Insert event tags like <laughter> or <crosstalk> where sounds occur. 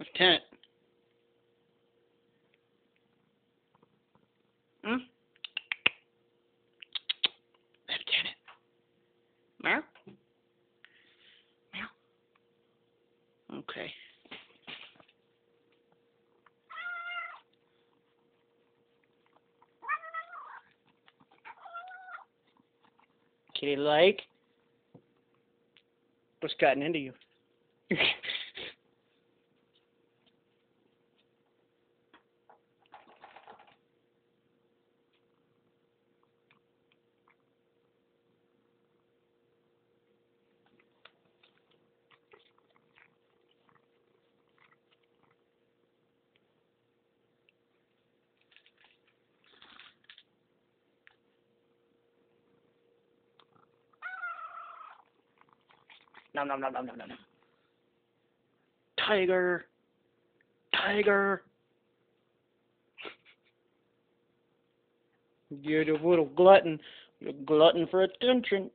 Leftenant. Hmm? Leftenant. Meow? Meow. Okay. Kitty like? What's gotten into you? <laughs> Nom nom nom nom nom nom. Tiger. Tiger. You're little glutton. You're glutton for attention.